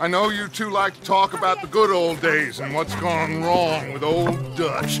I know you two like to talk about the good old days and what's gone wrong with old Dutch.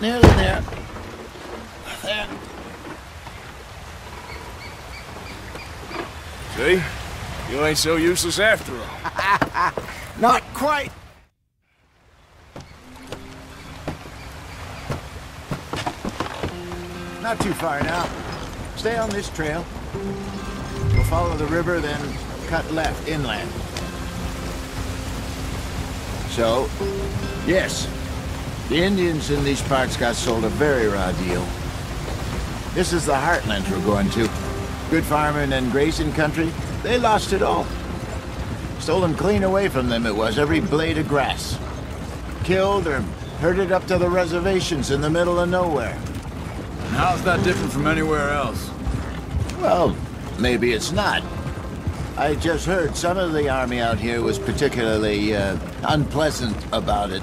Nearly there. There. See? You ain't so useless after all. Not quite. Not too far now. Stay on this trail. We'll follow the river, then cut left inland. So, yes, the Indians in these parts got sold a very raw deal. This is the heartland we're going to. Good farming and grazing country, they lost it all. Stolen clean away from them it was, every blade of grass. Killed or herded up to the reservations in the middle of nowhere. How's that different from anywhere else? Well, maybe it's not. I just heard some of the army out here was particularly uh, unpleasant about it.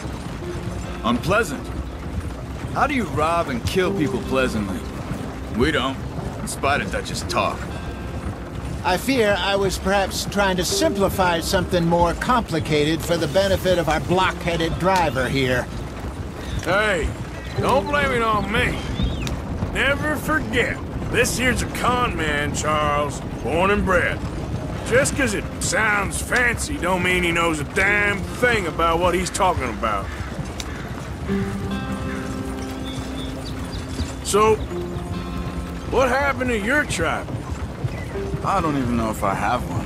Unpleasant. How do you rob and kill people pleasantly? We don't, in spite of Dutch's talk. I fear I was perhaps trying to simplify something more complicated for the benefit of our block-headed driver here. Hey, don't blame it on me. Never forget, this here's a con man, Charles, born and bred. Just 'cause it sounds fancy don't mean he knows a damn thing about what he's talking about. So, what happened to your tribe? I don't even know if I have one.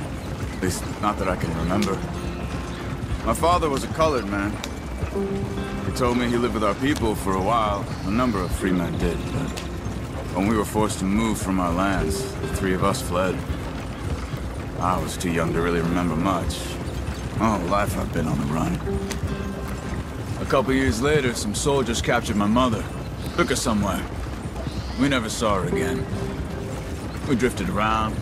At least, not that I can remember. My father was a colored man. He told me he lived with our people for a while. A number of free men did, but when we were forced to move from our lands, the three of us fled. I was too young to really remember much. All life I've been on the run. A couple years later, some soldiers captured my mother. Took her somewhere. We never saw her again. We drifted around.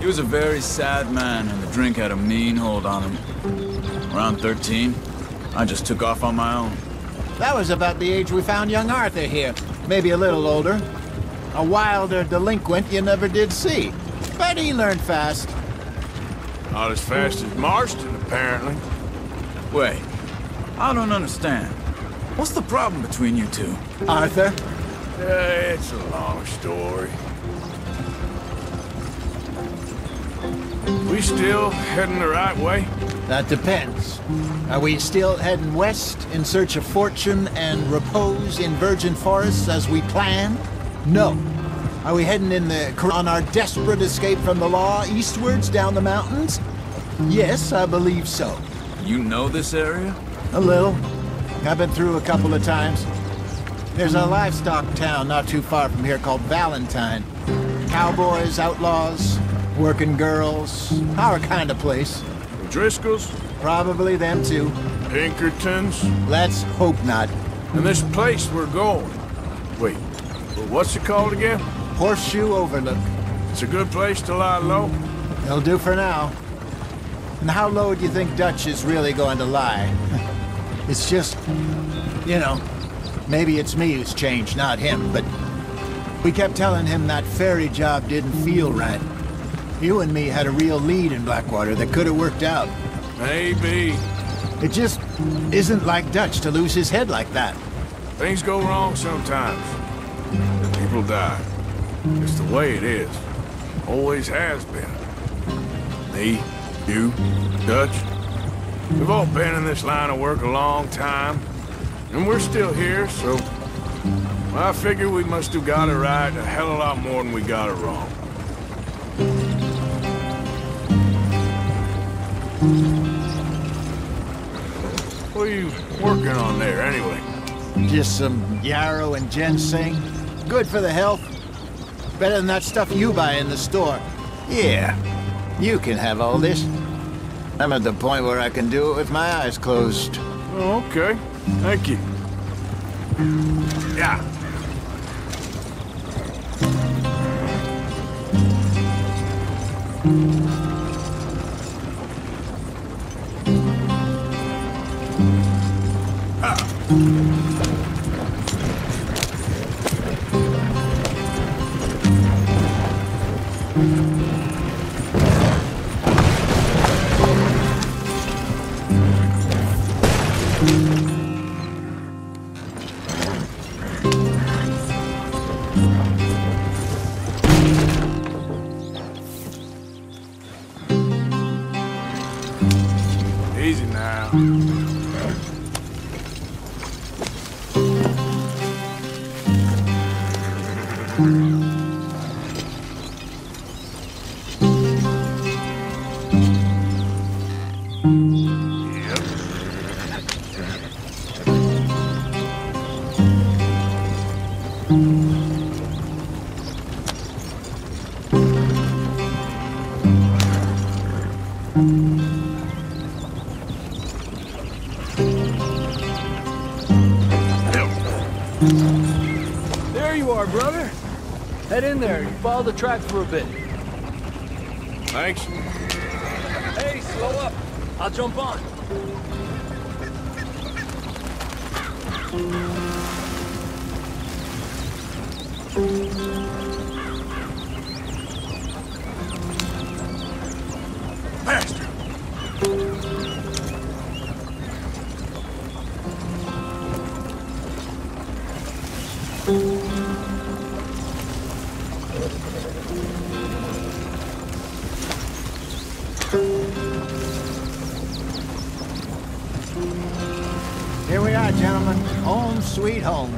He was a very sad man, and the drink had a mean hold on him. Around 13, I just took off on my own. That was about the age we found young Arthur here. Maybe a little older. A wilder delinquent you never did see. But he learned fast. Not as fast as Marston, apparently. Wait, I don't understand. What's the problem between you two? Arthur? Uh, it's a long story. We still heading the right way? That depends. Are we still heading west in search of fortune and repose in virgin forests as we planned? No. Are we heading in the on our desperate escape from the law eastwards down the mountains? Yes, I believe so. You know this area? A little. I've been through a couple of times. There's a livestock town not too far from here called Valentine. Cowboys, outlaws, working girls, our kind of place. Driscoll's, Probably them too. Pinkertons, Let's hope not. and this place we're going. Wait, what's it called again? Horseshoe Overlook. It's a good place to lie low. It'll do for now. And how low do you think Dutch is really going to lie? It's just, you know, maybe it's me who's changed, not him, but we kept telling him that ferry job didn't feel right. You and me had a real lead in Blackwater that could have worked out. Maybe. It just isn't like Dutch to lose his head like that. Things go wrong sometimes. People die. It's the way it is. Always has been. Me, you, Dutch. We've all been in this line of work a long time. And we're still here, so... I figure we must have got it right a hell of a lot more than we got it wrong. What are you working on there, anyway? Just some yarrow and ginseng. Good for the health. Better than that stuff you buy in the store. Yeah, you can have all this. I'm at the point where I can do it with my eyes closed. Oh, okay. Thank you. Yeah. Track for a bit. Thanks. Hey, slow up. I'll jump on. Here we are, gentlemen. Home sweet home.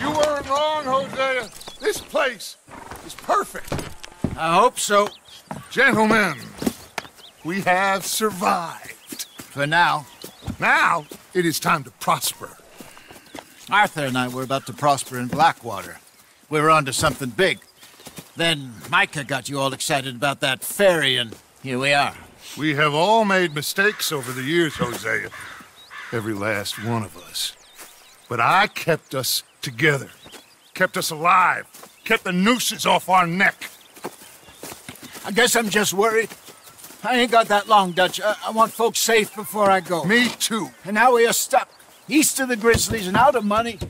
You weren't wrong, Hosea. This place is perfect. I hope so. Gentlemen, we have survived. For now. Now, it is time to prosper. Arthur and I were about to prosper in Blackwater. We were onto something big. Then Micah got you all excited about that ferry, and here we are. We have all made mistakes over the years, Hosea. Every last one of us. But I kept us together. Kept us alive. Kept the nooses off our neck. I guess I'm just worried. I ain't got that long, Dutch. I, I want folks safe before I go. Me too. And now we are stuck, east of the Grizzlies and out of money,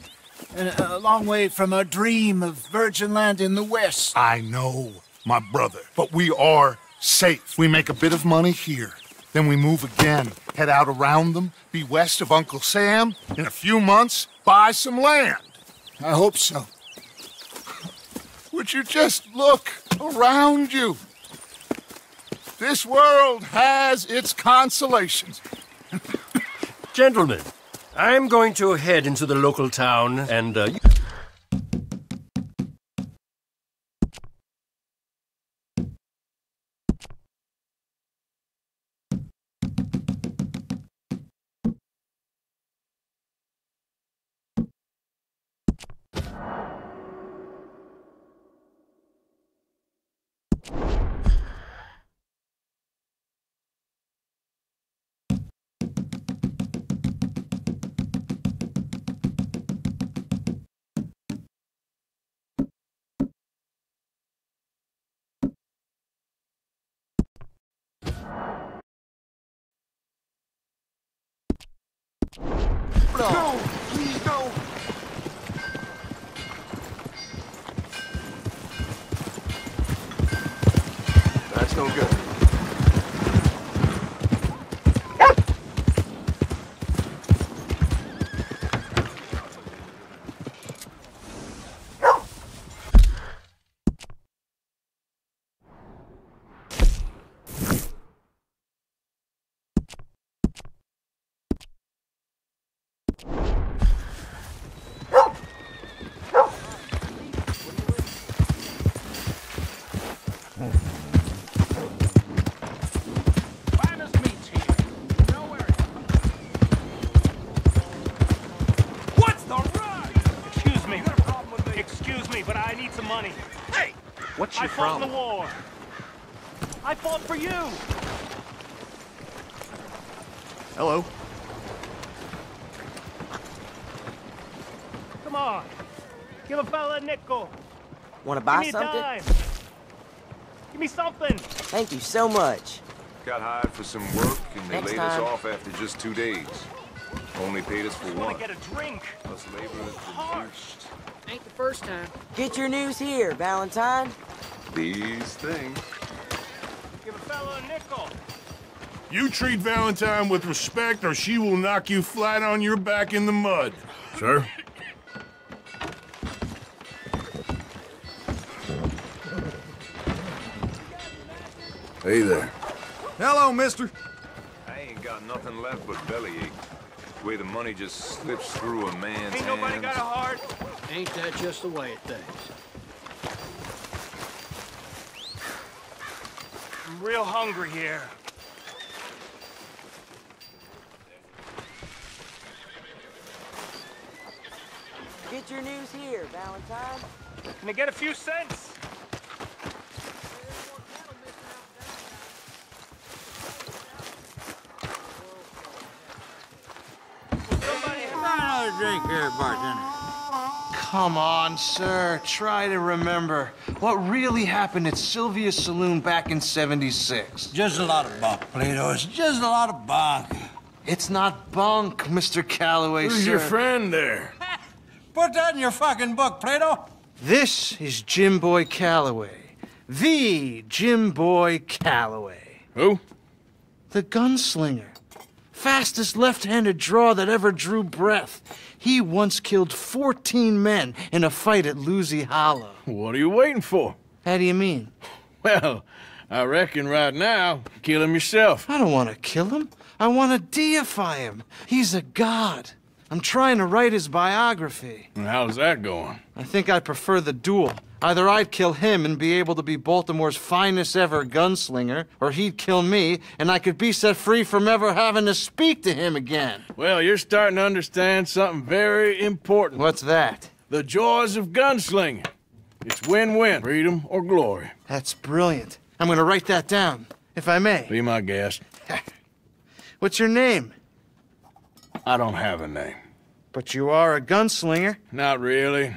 and uh, a long way from our dream of virgin land in the west. I know, my brother. But we are safe. We make a bit of money here. Then we move again, head out around them, be west of Uncle Sam. In a few months, buy some land. I hope so. Would you just look around you? This world has its consolations. Gentlemen, I'm going to head into the local town and uh, No, please no. That's no good. Problem? the war. I fought for you. Hello. Come on. Give a fella a nickel. Want to buy me a something? dime. Give me something. Thank you so much. Got hired for some work, and they Next laid us off after just two days. Only paid us for one. Want one. to get a drink? Plus labor has been Harsh. Ain't the first time. Get your news here, Valentine. These things. Give a fella a nickel. You treat Valentine with respect, or she will knock you flat on your back in the mud. Sir? Hey there. Hello, mister. I ain't got nothing left but bellyache. The way the money just slips through a man's Ain't nobody got a heart. Ain't that just the way it things? I'm real hungry here. Get your news here, Valentine. Can I get a few cents? Somebody Another drink here, bartender. Come on, sir. Try to remember what really happened at Sylvia's Saloon back in 76. Just a lot of bunk, Plato. It's just a lot of bunk. It's not bunk, Mr. Calloway, Who's sir. your friend there? Put that in your fucking book, Plato. This is Jim Boy Calloway. The Jim Boy Calloway. Who? The gunslinger. Fastest left-handed draw that ever drew breath. He once killed 14 men in a fight at Lucy Hollow. What are you waiting for? How do you mean? Well, I reckon right now, kill him yourself. I don't want to kill him. I want to deify him. He's a god. I'm trying to write his biography. And how's that going? I think I prefer the duel. Either I'd kill him and be able to be Baltimore's finest ever gunslinger, or he'd kill me and I could be set free from ever having to speak to him again. Well, you're starting to understand something very important. What's that? The joys of gunslinging. It's win-win, freedom or glory. That's brilliant. I'm gonna write that down, if I may. Be my guest. What's your name? I don't have a name. But you are a gunslinger. Not really.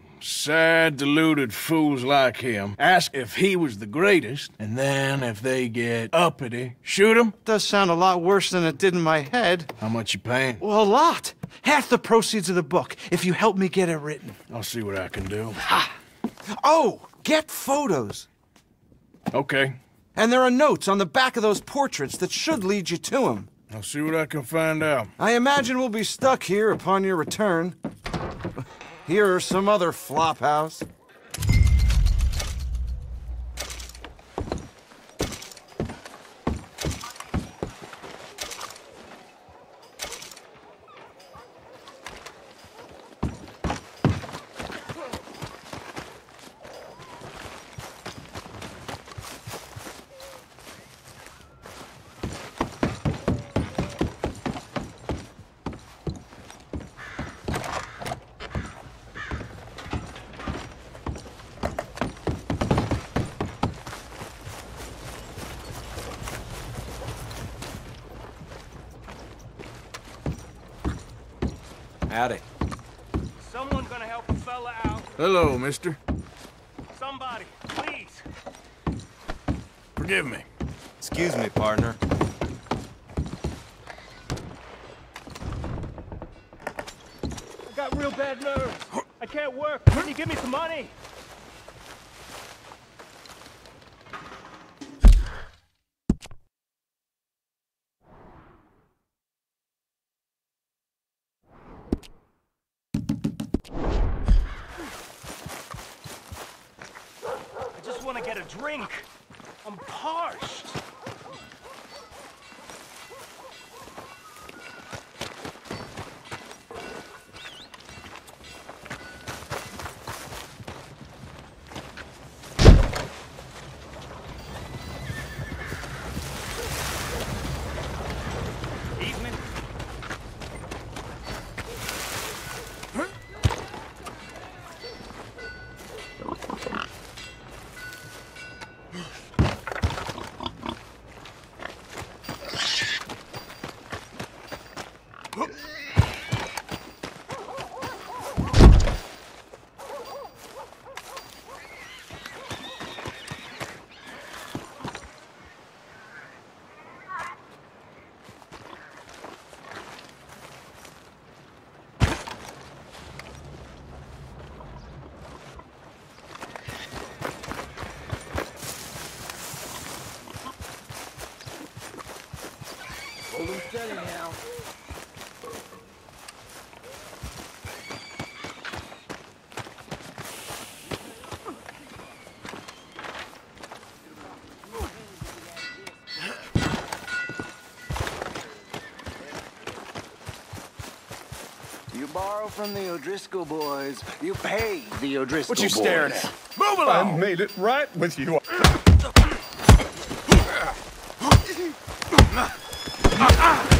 sad, deluded fools like him ask if he was the greatest, and then if they get uppity, shoot him? Does sound a lot worse than it did in my head. How much you paying? Well, a lot. Half the proceeds of the book, if you help me get it written. I'll see what I can do. Ha! Oh, get photos. Okay. And there are notes on the back of those portraits that should lead you to him. I'll see what I can find out. I imagine we'll be stuck here upon your return. Here are some other flophouse. Howdy. Someone gonna help a fella out. Hello, mister. Somebody, please. Forgive me. Excuse me, partner. I got real bad nerves. I can't work. Can you give me some money? Yeah. From the O'Driscoll boys. You pay the O'Driscoll boys. What you boys. staring at? Move along! I made it right with you.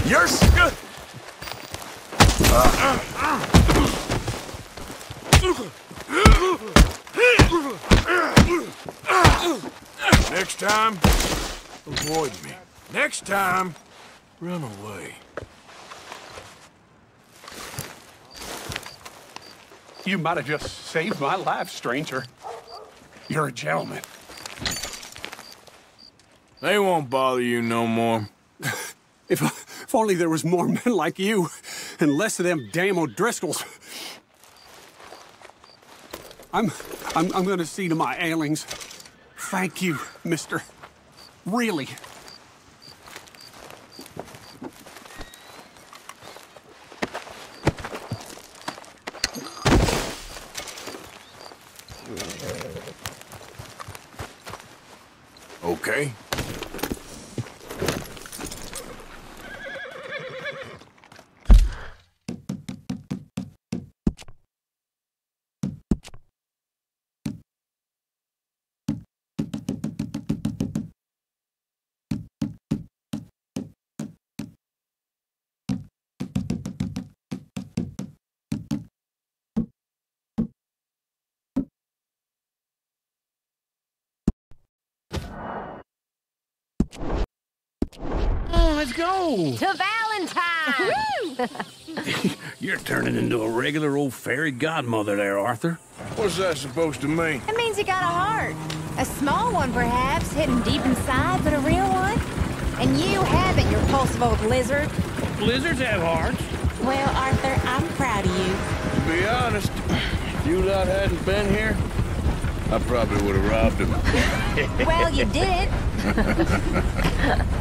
You're good. Next time, avoid me. Next time, run away. You might have just saved my life, stranger. You're a gentleman. They won't bother you no more. If, if only there was more men like you and less of them damn O'Driscolls. I'm, I'm, I'm gonna see to my ailings. Thank you, mister. Really. Let's go. To Valentine! You're turning into a regular old fairy godmother there, Arthur. What's that supposed to mean? It means you got a heart. A small one, perhaps, hidden deep inside, but a real one. And you haven't, you repulsive old lizard. Lizards have hearts. Well, Arthur, I'm proud of you. To be honest, if you lot hadn't been here, I probably would have robbed him. well, you did.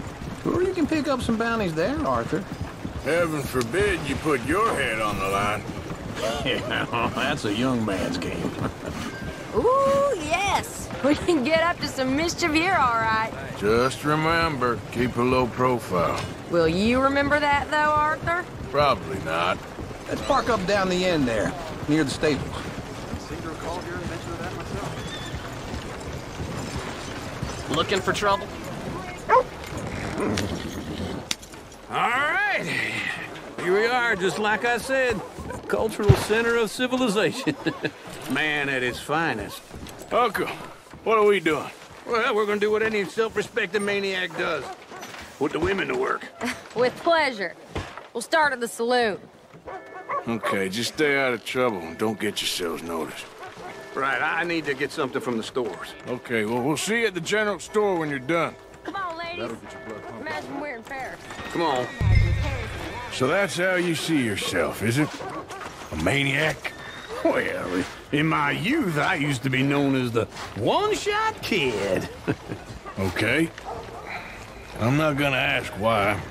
Or you can pick up some bounties there, Arthur. Heaven forbid you put your head on the line. Yeah, oh, that's a young man's game. Ooh, yes. We can get up to some mischief here, all right. Just remember, keep a low profile. Will you remember that, though, Arthur? Probably not. Let's park up down the end there, near the stables. Señor called here, venture that myself. Looking for trouble? All right. Here we are, just like I said. The cultural center of civilization. Man at his finest. Uncle, what are we doing? Well, we're gonna do what any self-respecting maniac does. Put the women to work. With pleasure. We'll start at the saloon. Okay, just stay out of trouble and don't get yourselves noticed. Right, I need to get something from the stores. Okay, well, we'll see you at the general store when you're done. Come on, ladies. Imagine we're in Paris. Come on. So that's how you see yourself, is it? A maniac? Well, in my youth, I used to be known as the one-shot kid. Okay. I'm not gonna ask why.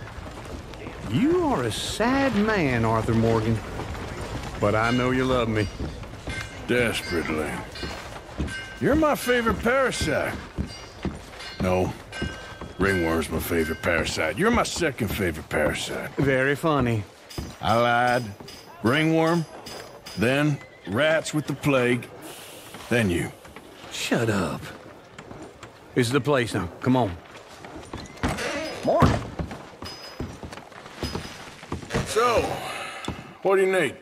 You are a sad man, Arthur Morgan. But I know you love me. Desperately. You're my favorite parasite. No. Ringworm's my favorite parasite. You're my second favorite parasite. Very funny. I lied. Ringworm, then rats with the plague, then you. Shut up. This is the place now. Come on. Morning. So, what do you need?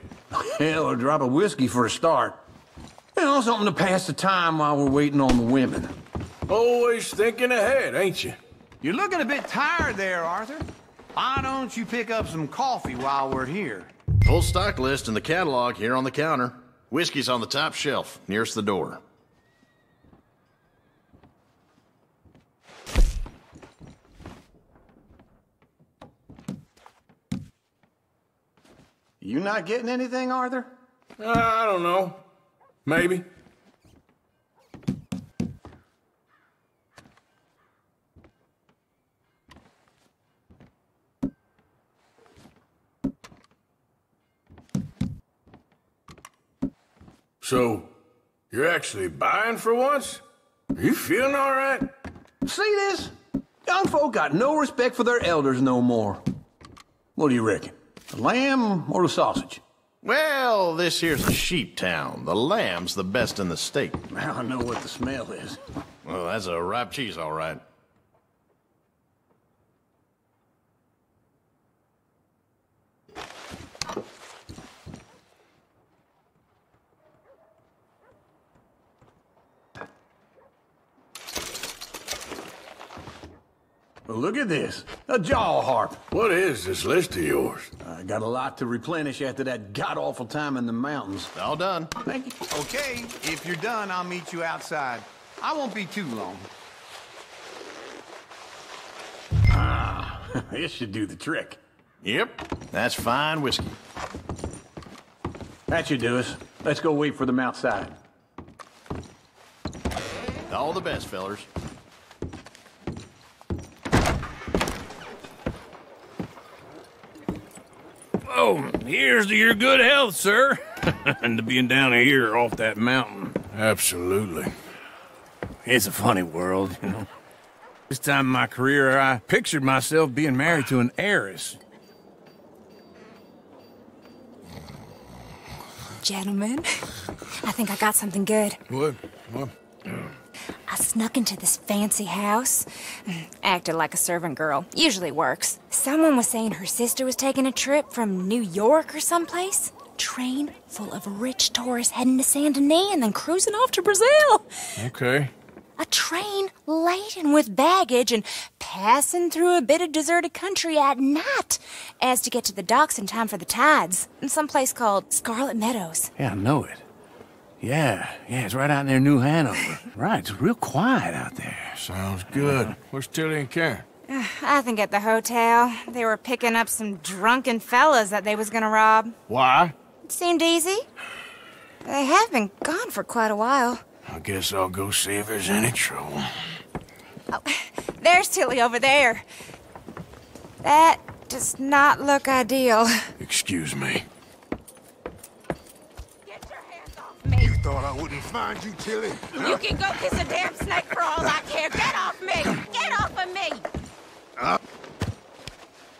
Hell, a drop of whiskey for a start. You know, something to pass the time while we're waiting on the women. Always thinking ahead, ain't you? You're looking a bit tired there, Arthur. Why don't you pick up some coffee while we're here? Full stock list in the catalog here on the counter. Whiskey's on the top shelf, nearest the door. You not getting anything, Arthur? Uh, I don't know. Maybe. So, you're actually buying for once? Are you feeling all right? See this? Young folk got no respect for their elders no more. What do you reckon? The lamb or the sausage? Well, this here's a sheep town. The lamb's the best in the state. Now I know what the smell is. Well, that's a ripe cheese, all right. Look at this. A jaw harp. What is this list of yours? I got a lot to replenish after that god-awful time in the mountains. All done. Thank you. Okay, if you're done, I'll meet you outside. I won't be too long. Ah, this should do the trick. Yep, that's fine whiskey. That should do us. Let's go wait for them outside. All the best, fellers. So, here's to your good health, sir. and to being down here off that mountain. Absolutely. It's a funny world, you know. This time in my career, I pictured myself being married to an heiress. Gentlemen, I think I got something good. What? What? I snuck into this fancy house, mm, acted like a servant girl. Usually works. Someone was saying her sister was taking a trip from New York or someplace. Train full of rich tourists heading to Saint Denis and then cruising off to Brazil. Okay. A train laden with baggage and passing through a bit of deserted country at night as to get to the docks in time for the tides in some place called Scarlett Meadows. Yeah, I know it. Yeah, yeah, it's right out near New Hanover. right, it's real quiet out there. Sounds good. Where's Tilly and Karen? Uh, I think at the hotel. They were picking up some drunken fellas that they was gonna rob. Why? It seemed easy. They have been gone for quite a while. I guess I'll go see if there's any trouble. Oh, there's Tilly over there. That does not look ideal. Excuse me. You thought I wouldn't find you, Tilly? You can go kiss a damn snake for all I care. Get off me! Get off of me!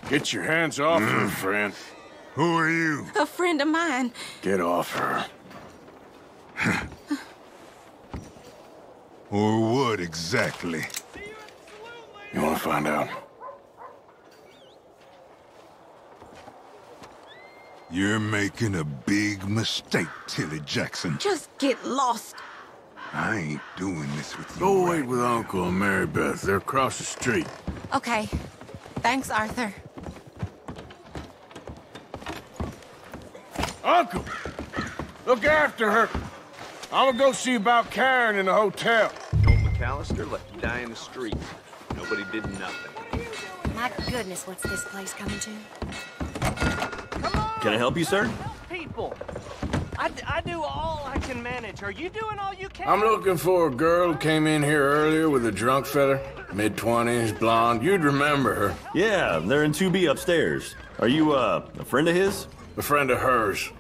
Get your hands off her, mm. friend. Who are you? A friend of mine. Get off her. Or what exactly? You want to find out? You're making a big mistake, Tilly Jackson. Just get lost. I ain't doing this with you. Go wait with Uncle and Mary Beth. They're across the street. Okay. Thanks, Arthur. Uncle! Look after her. I'm gonna go see about Karen in the hotel. Joe McAllister left you die in the street. Nobody did nothing. My goodness, what's this place coming to? Can I help you, sir? People. I, d- I do all I can manage. Are you doing all you can? I'm looking for a girl who came in here earlier with a drunk fella. Mid-twenties, blonde. You'd remember her. Yeah, they're in 2B upstairs. Are you, uh, a friend of his? A friend of hers.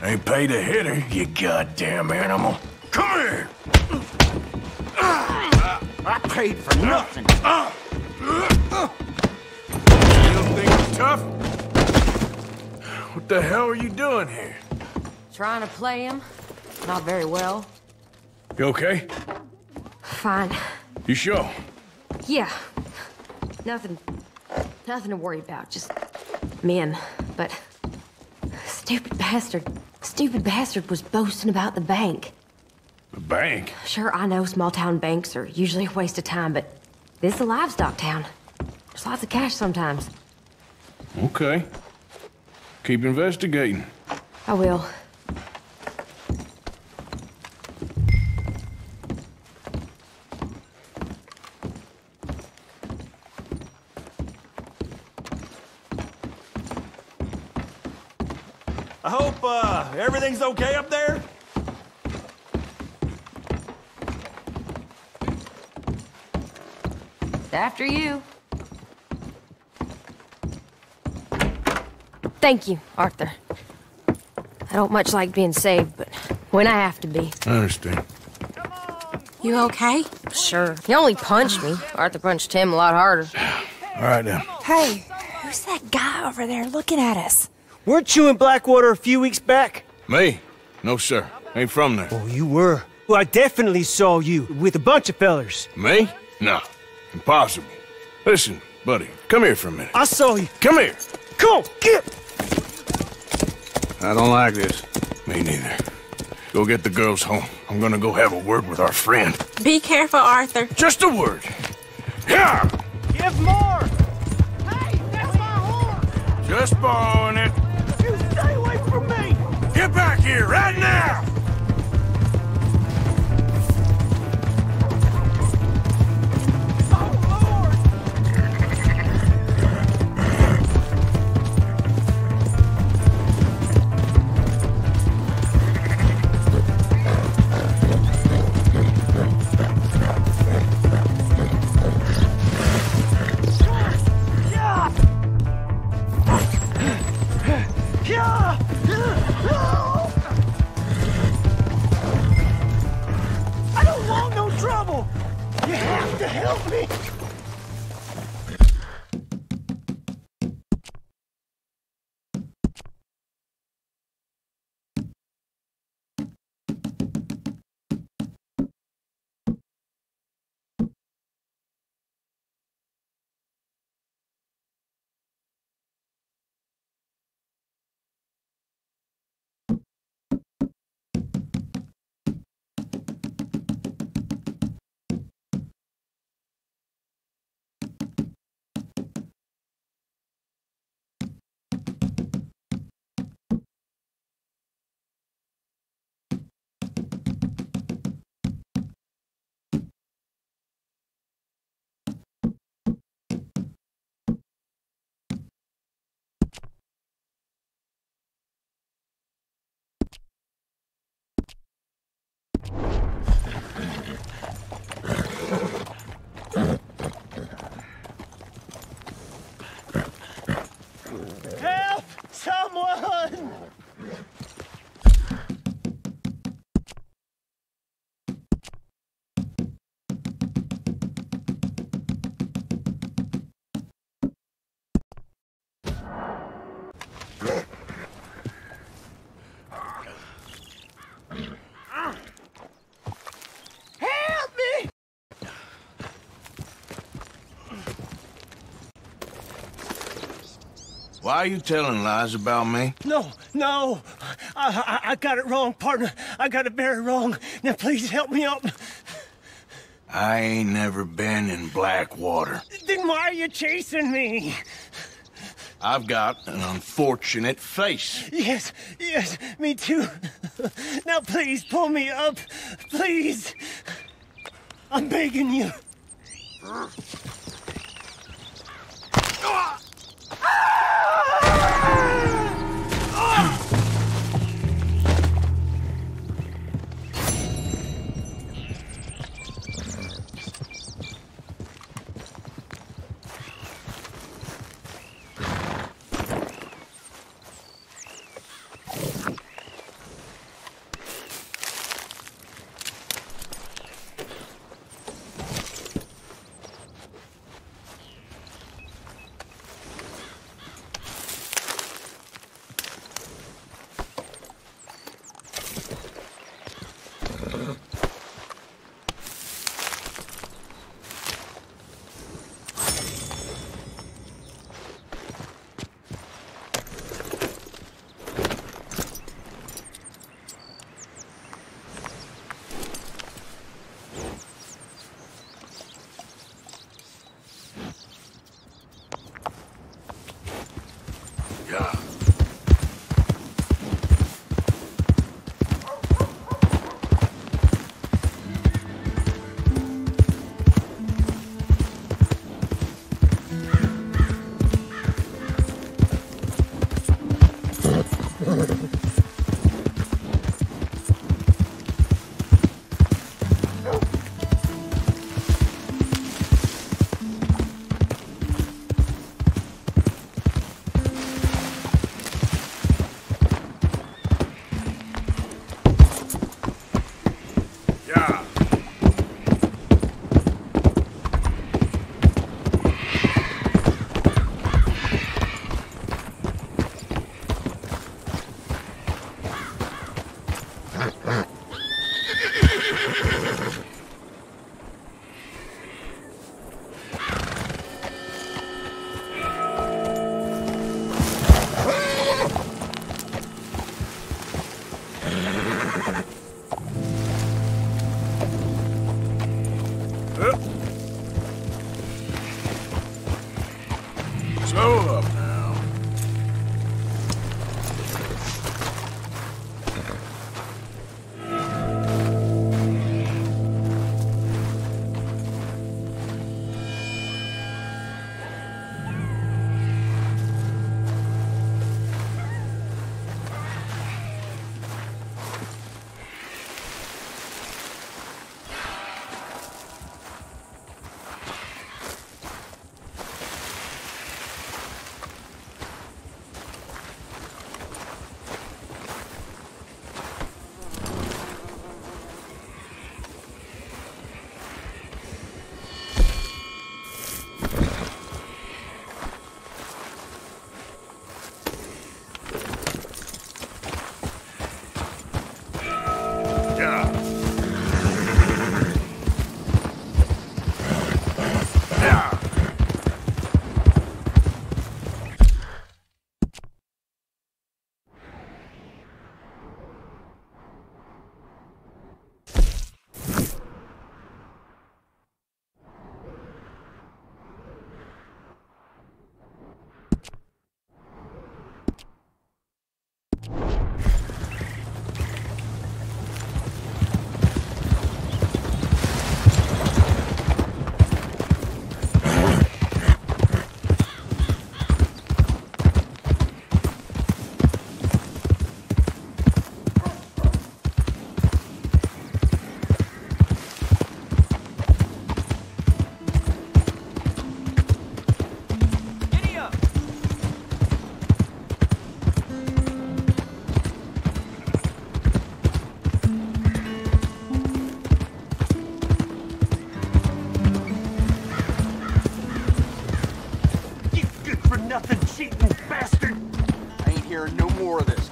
Ain't paid a hitter, you goddamn animal. Come here! I paid for nothing. You don't think it's tough? What the hell are you doing here? Trying to play him. Not very well. You okay? Fine. You sure? Yeah. Nothing. Nothing to worry about. Just men. But. Stupid bastard. Stupid bastard was boasting about the bank. The bank? Sure, I know small town banks are usually a waste of time, but this is a livestock town. There's lots of cash sometimes. Okay. Keep investigating. I will. Everything's okay up there? After you. Thank you, Arthur. I don't much like being saved, but when I have to be. I understand. You okay? Sure. He only punched me. Arthur punched him a lot harder. All right, now. Hey, who's that guy over there looking at us? Weren't you in Blackwater a few weeks back? Me? No, sir. Ain't from there. Oh, you were. Well, I definitely saw you with a bunch of fellers. Me? No. Impossible. Listen, buddy, come here for a minute. I saw you. Come here. Come on, get. I don't like this. Me neither. Go get the girls home. I'm gonna go have a word with our friend. Be careful, Arthur. Just a word. Yeah! Give more! Hey, that's my horse! Just borrowing it. Back here right now! Why are you telling lies about me? No, no. I, I, I got it wrong, partner. I got it very wrong. Now please help me up. I ain't never been in Blackwater. Then why are you chasing me? I've got an unfortunate face. Yes, yes, me too. Now please pull me up. Please. I'm begging you.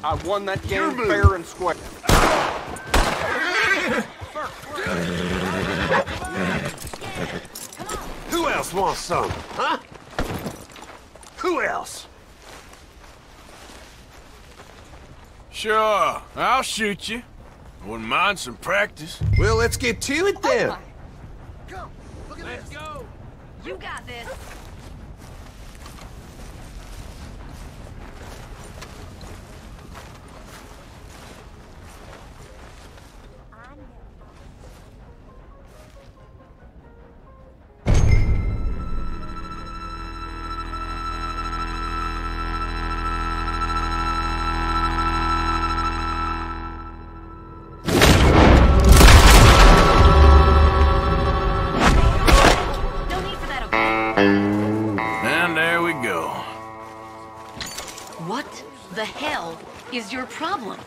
I won that game fair and square. Who else wants some, huh? Who else? Sure, I'll shoot you. Wouldn't mind some practice. Well, let's get to it then. Oh, let's hell is your problem?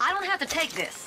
I don't have to take this.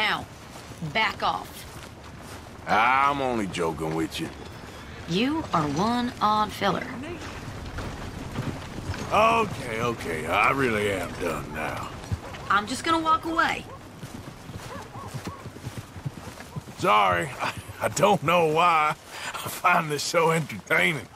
Now, back off. I'm only joking with you. You are one odd filler. Okay, okay, I really am done now. I'm just gonna walk away. Sorry, I, I don't know why. I find this so entertaining.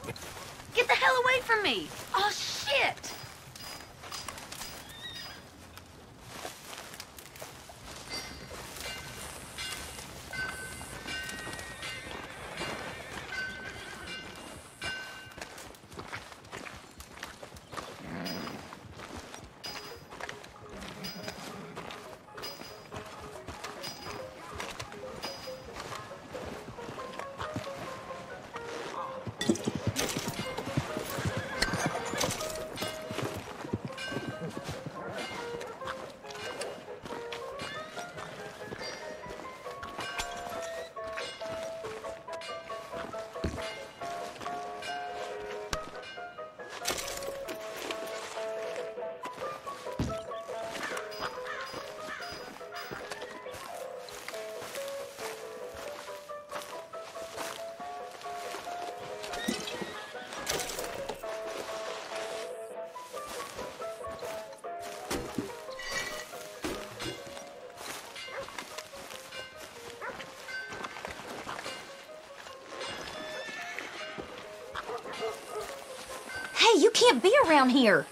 Can't be around here.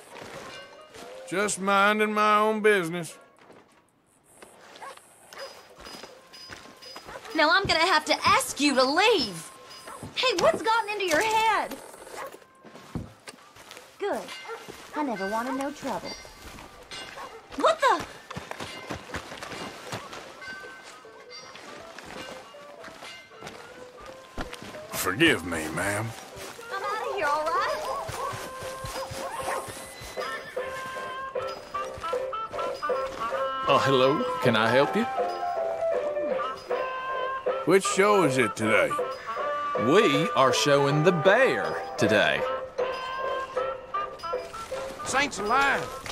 Just minding my own business. Now I'm gonna have to ask you to leave. Hey, what's gotten into your head? Good. I never wanted no trouble. What the? Forgive me, ma'am. Hello. Can I help you? Which show is it today? We are showing the bear today. Saints alive!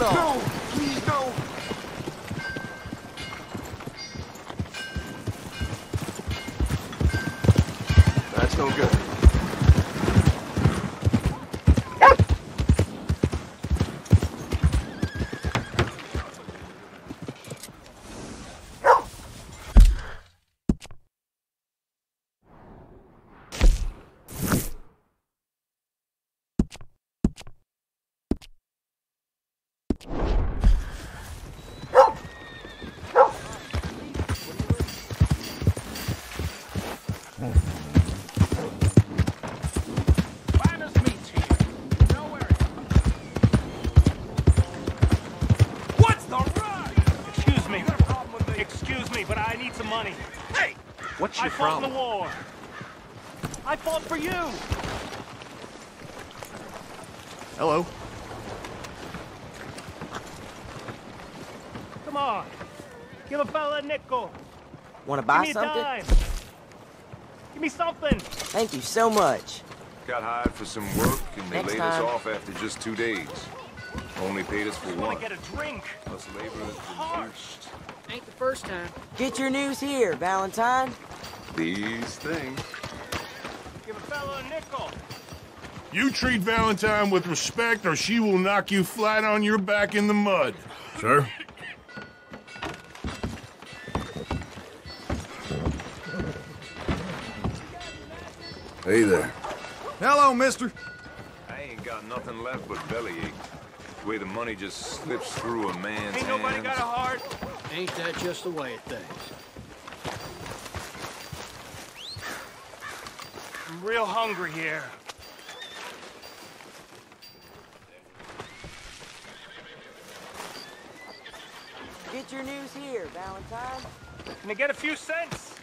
No, please no. That's no good. What's I your fought in the war. I fought for you. Hello. Come on. Give a fella a nickel. Want to buy Give me a something? dime. Give me something. Thank you so much. Got hired for some work, and they Next laid us off after just two days. Only paid us for Want one. to get a drink? Plus labor has been. Ain't the first time. Get your news here, Valentine. These things. Give a fella a nickel. You treat Valentine with respect, or she will knock you flat on your back in the mud. Sir? Hey there. Hello, mister. I ain't got nothing left but bellyache. The way the money just slips through a man's Ain't nobody hands. got a heart. Ain't that just the way it things? I'm real hungry here. Get your news here, Valentine. Can I get a few cents?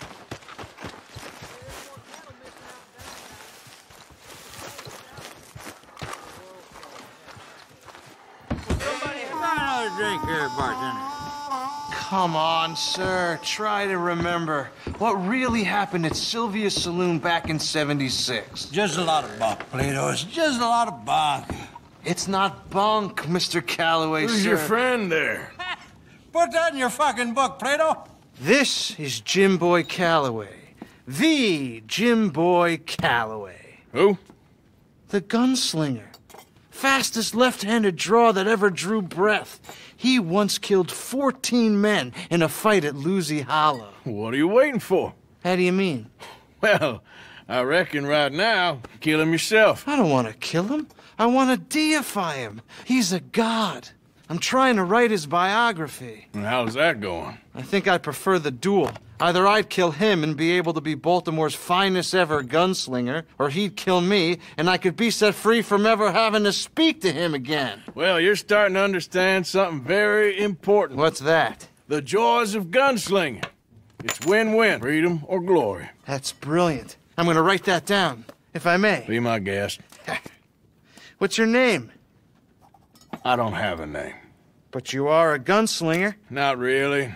Another drink here, bartender. Come on, sir. Try to remember what really happened at Sylvia's Saloon back in 76. Just a lot of bunk, Plato. It's just a lot of bunk. It's not bunk, Mr. Calloway, Who's sir. your friend there? Put that in your fucking book, Plato. This is Jim Boy Calloway. The Jim Boy Calloway. Who? The gunslinger. Fastest left-handed draw that ever drew breath. He once killed 14 men in a fight at Lucy Hollow. What are you waiting for? How do you mean? Well, I reckon right now, kill him yourself. I don't want to kill him. I want to deify him. He's a god. I'm trying to write his biography. And how's that going? I think I prefer the duel. Either I'd kill him and be able to be Baltimore's finest ever gunslinger, or he'd kill me and I could be set free from ever having to speak to him again. Well, you're starting to understand something very important. What's that? The joys of gunslinging. It's win-win, freedom or glory. That's brilliant. I'm going to write that down, if I may. Be my guest. What's your name? I don't have a name. But you are a gunslinger. Not really.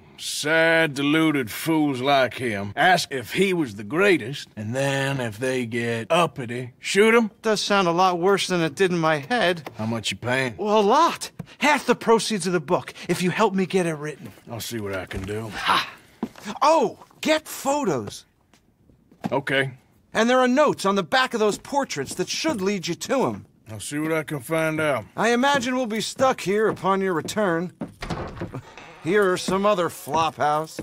sad, deluded fools like him, ask if he was the greatest, and then if they get uppity, shoot him? Does sound a lot worse than it did in my head. How much you paying? Well, a lot. Half the proceeds of the book, if you help me get it written. I'll see what I can do. Ha! Oh, get photos. Okay. And there are notes on the back of those portraits that should lead you to him. I'll see what I can find out. I imagine we'll be stuck here upon your return. Here or some other flophouse.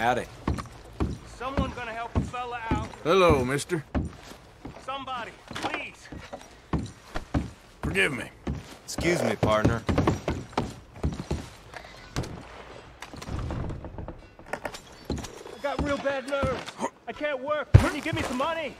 Howdy. Someone gonna help a fella out. Hello, mister. Somebody, please. Forgive me. Excuse me, partner. I got real bad nerves. I can't work. Can you give me some money?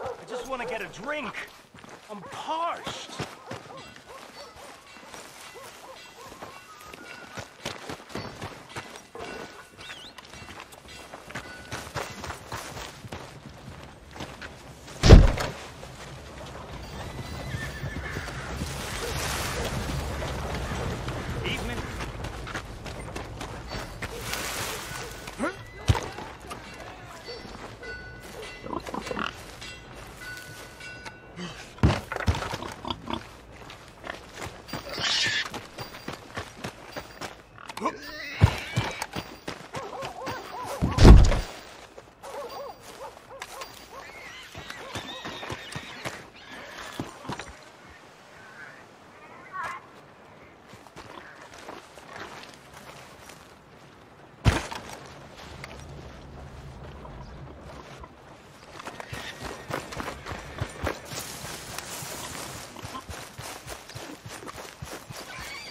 I just want to get a drink. I'm parched. Evening.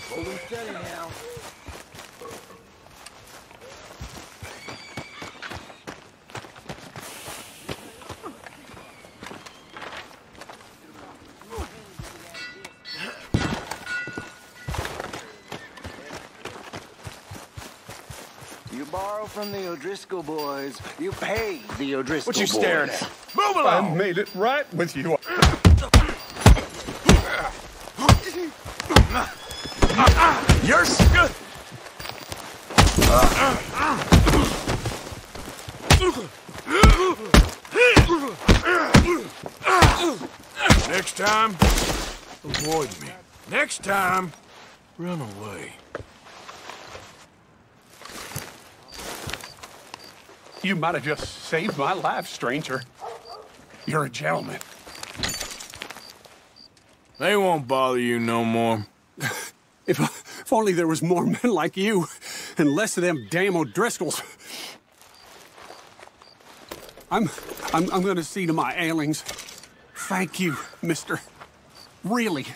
Hold him steady now. You borrow from the O'Driscoll boys. You pay the O'Driscoll What you boys. staring at? Move along! I made it right with you. You're good. Next time, avoid me. Next time, run away. You might have just saved my life, stranger. You're a gentleman. They won't bother you no more. If, if only there was more men like you and less of them damn O'Driscolls. I'm, I'm, I'm gonna see to my ailings. Thank you, mister. Really.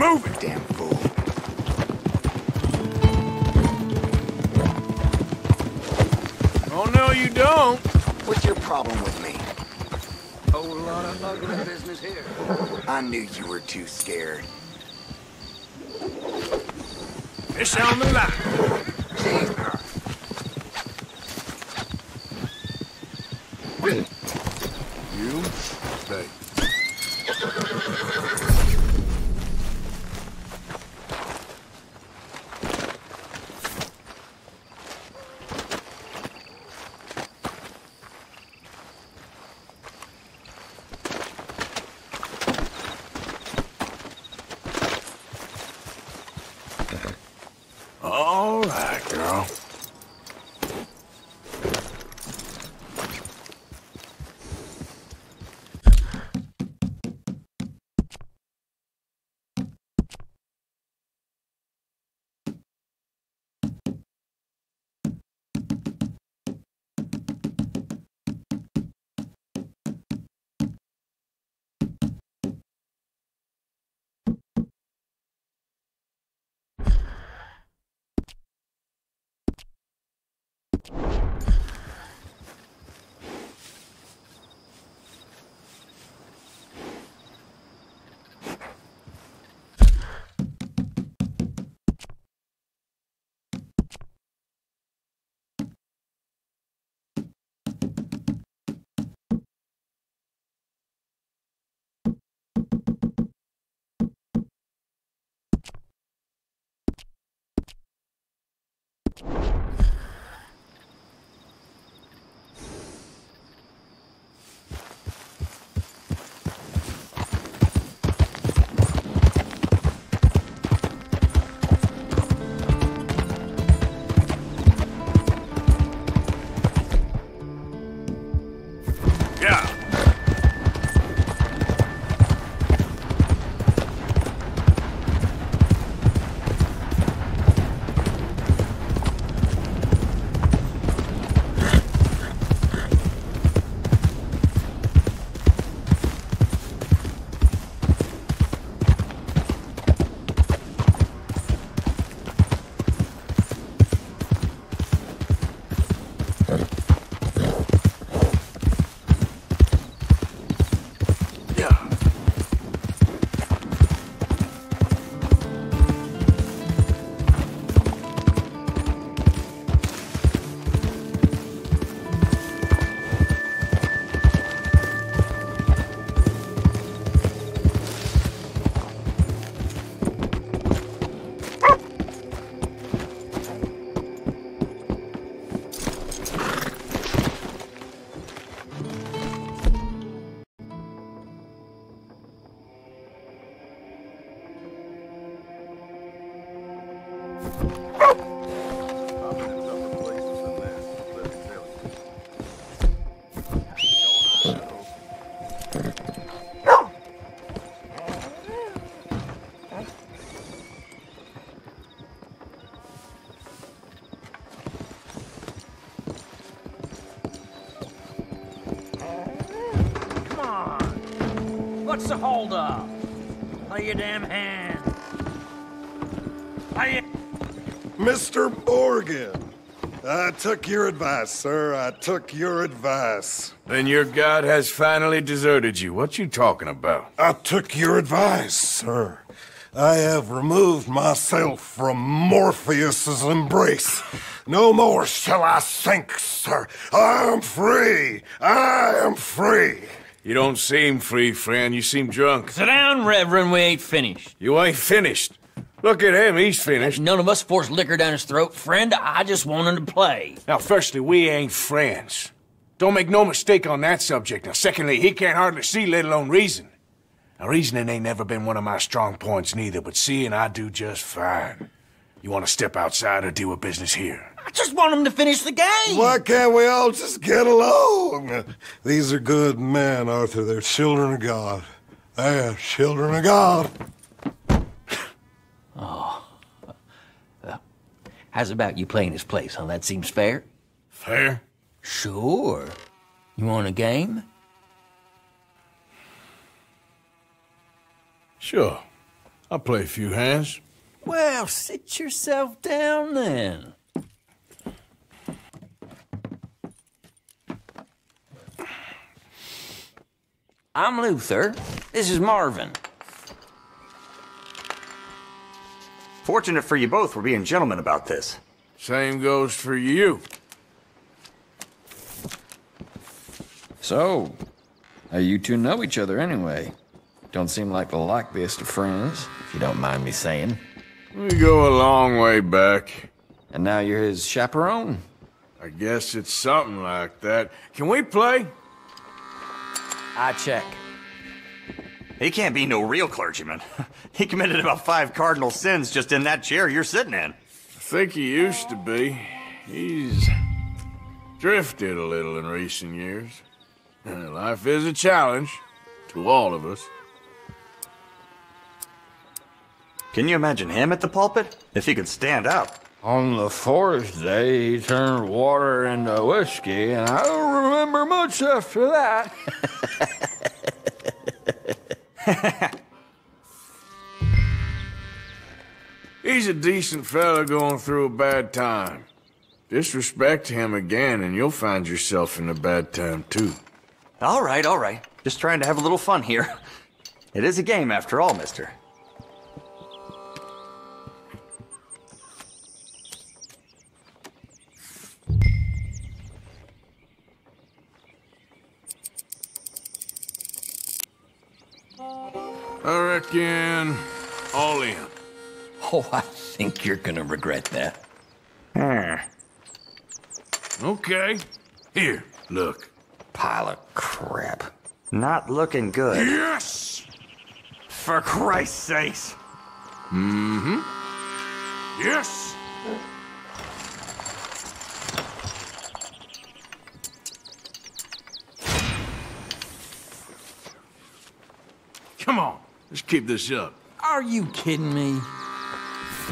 Move it! Damn fool. Oh, no, you don't. What's your problem with me? A whole lot of ugly business here. I knew you were too scared. Fish on the line. What's the holdup? Lay your damn hand. Lay it. Mr. Morgan, I took your advice, sir. I took your advice. Then your god has finally deserted you. What you talking about? I took your advice, sir. I have removed myself from Morpheus's embrace. No more shall I sink, sir. I am free. I am free. You don't seem free, friend. You seem drunk. Sit down, Reverend. We ain't finished. You ain't finished. Look at him. He's finished. None of us forced liquor down his throat. Friend, I just wanted to play. Now, firstly, we ain't friends. Don't make no mistake on that subject. Now, secondly, he can't hardly see, let alone reason. Now, reasoning ain't never been one of my strong points neither, but seeing I do just fine. You want to step outside or deal with business here? I just want him to finish the game. Why can't we all just get along? These are good men, Arthur. They're children of God. They're children of God. Oh. Well, how's about you playing his place, huh? That seems fair? Fair? Sure. You want a game? Sure. I'll play a few hands. Well, sit yourself down then. I'm Luther. This is Marvin. Fortunate for you both, we're being gentlemen about this. Same goes for you. So, how you two know each other anyway? Don't seem like the likeliest of friends, if you don't mind me saying. We go a long way back. And now you're his chaperone? I guess it's something like that. Can we play? I check. He can't be no real clergyman. he committed about five cardinal sins just in that chair you're sitting in. I think he used to be. He's drifted a little in recent years. Uh, Life is a challenge to all of us. Can you imagine him at the pulpit? If he could stand up. On the fourth day, he turned water into whiskey, and I don't remember much after that. He's a decent fella going through a bad time. Disrespect him again, and you'll find yourself in a bad time, too. All right, all right. Just trying to have a little fun here. It is a game after all, mister. Reckon all in. Oh, I think you're gonna regret that. Hmm. Okay. Here, look. Pile of crap. Not looking good. Yes! For Christ's sakes. Mm-hmm. Yes! Keep this up. Are you kidding me?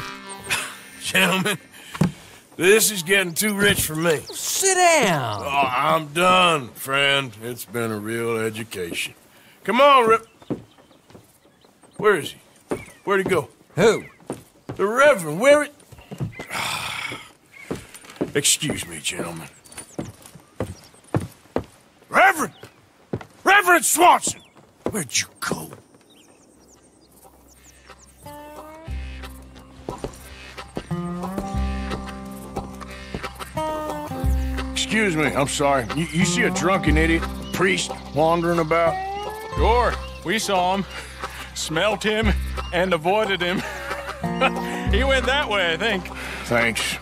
Gentlemen, this is getting too rich for me. Sit down. Oh, I'm done, friend. It's been a real education. Come on, Rip. Where is he? Where'd he go? Who? The Reverend. Where it? Excuse me, gentlemen. Reverend! Reverend Swanson! Where'd you go? Excuse me, I'm sorry. You, you see a drunken idiot, priest, wandering about? Sure, we saw him, smelt him, and avoided him. he went that way, I think. Thanks.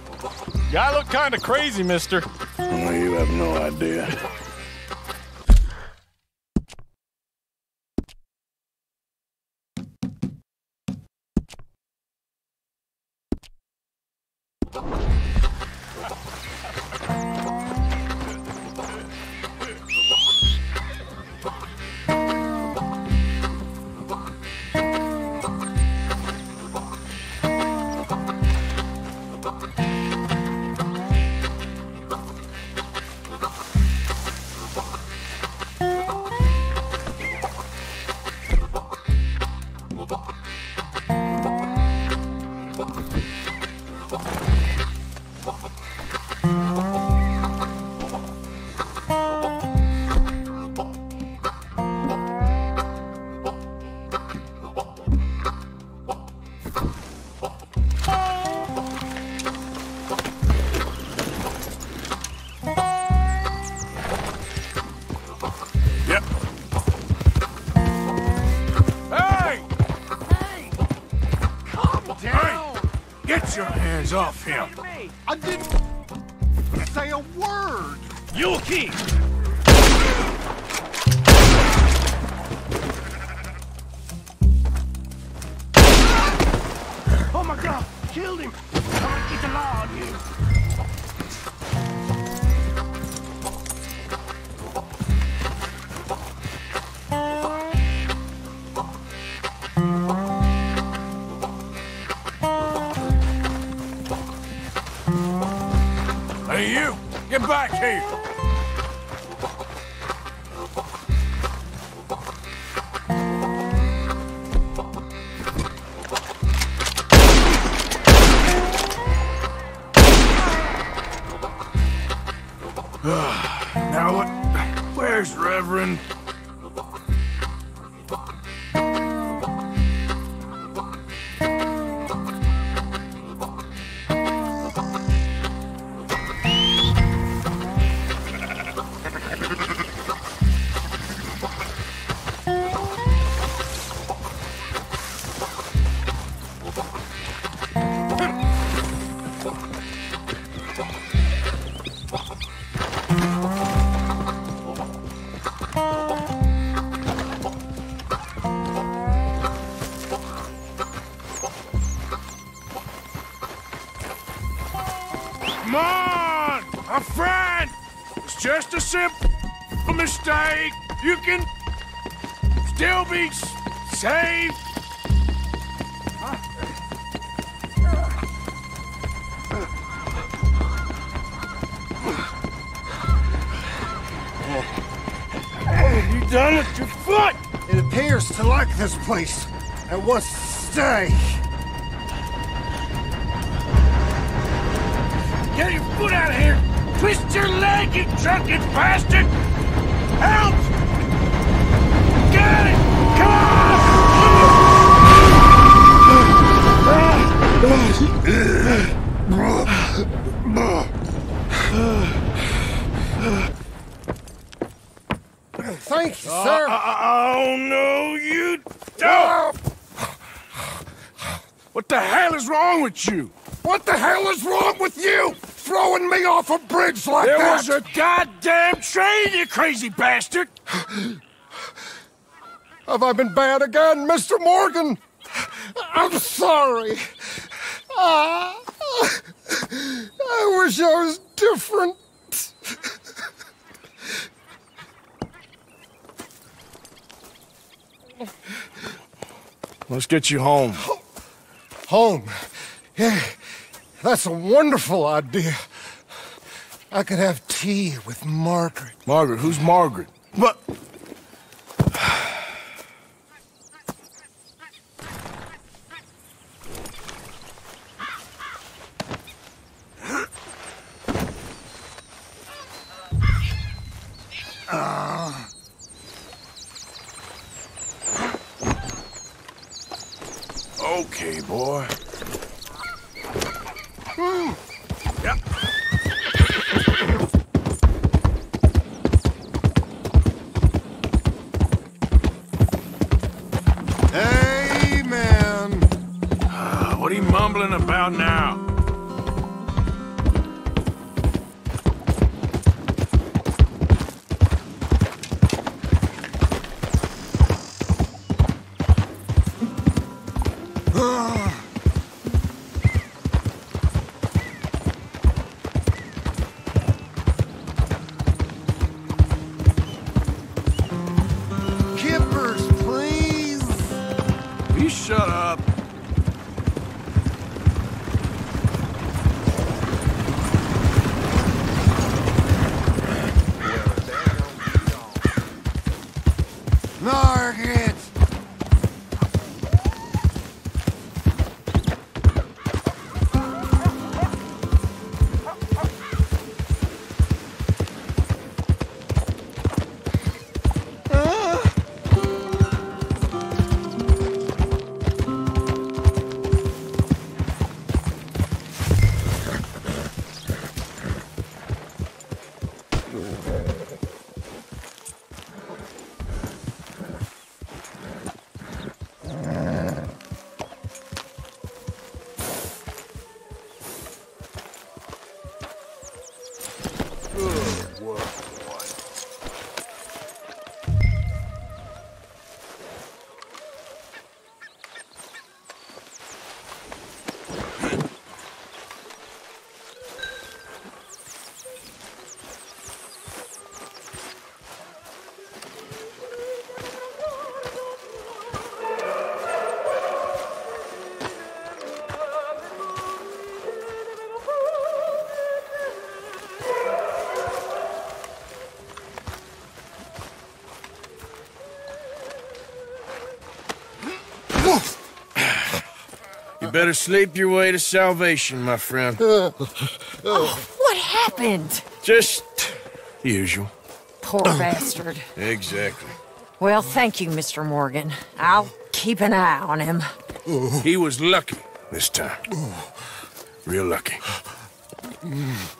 Guy looked kind of crazy, mister. Oh, you have no idea. Done with your foot? It appears to like this place and wants to stay. Get your foot out of here! Twist your leg, you drunken bastard! Help! Get it! Come ah. Thank you, on! sir. Uh, uh, oh, no, you don't! What the hell is wrong with you? What the hell is wrong with you? Throwing me off a bridge like There that? was a goddamn train, you crazy bastard! Have I been bad again, Mr. Morgan? I'm sorry. Ah, I wish I was different. Let's get you home. Home. Yeah, that's a wonderful idea. I could have tea with Margaret. Margaret, who's Margaret? What? Ah. Okay, boy. Yep. Amen. Uh, what are you mumbling about now? You shut up. Better sleep your way to salvation, my friend. Oh, what happened? Just the usual. Poor bastard. Exactly. Well, thank you, Mr. Morgan. I'll keep an eye on him. He was lucky this time. Real lucky. Mm.